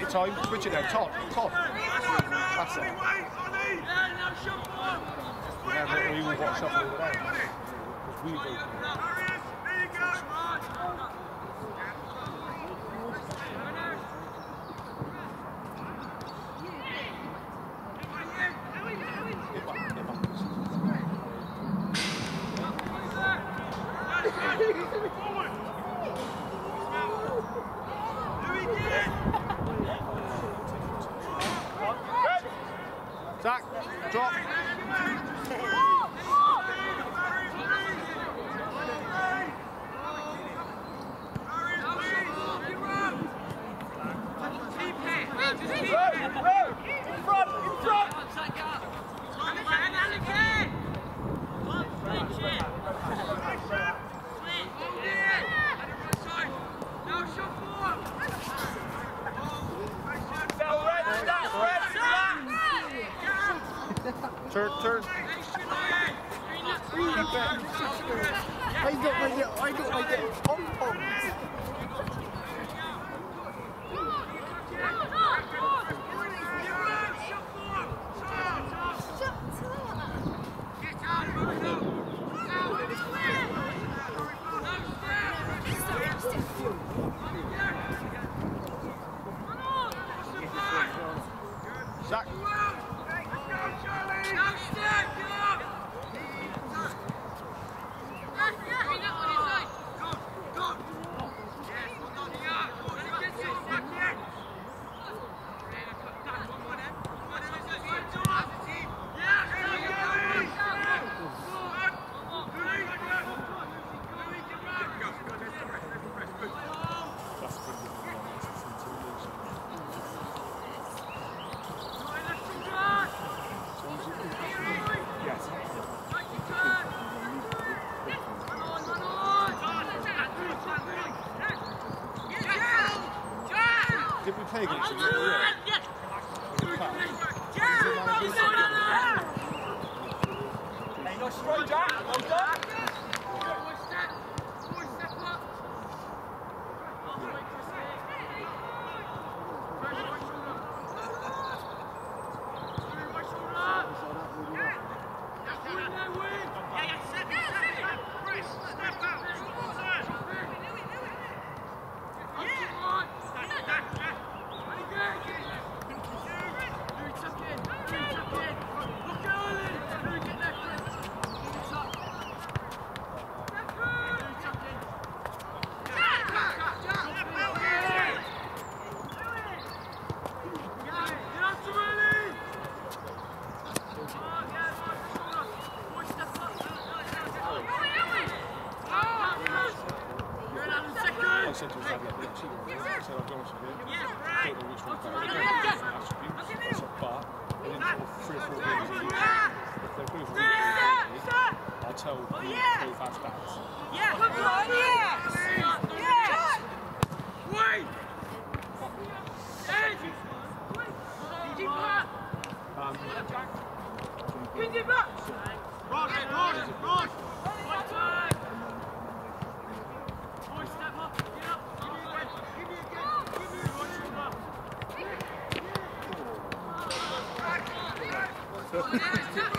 time. Switch it now. Top, top. That's it. Yeah, but we will watch up over there. Because we go. Zach, drop. I don't like. I don't like. Pom poms. Zach. Did we play against him? Yeah. I I'll be honest with you. I don't know which one's better. Oh,